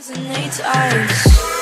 resonates ice.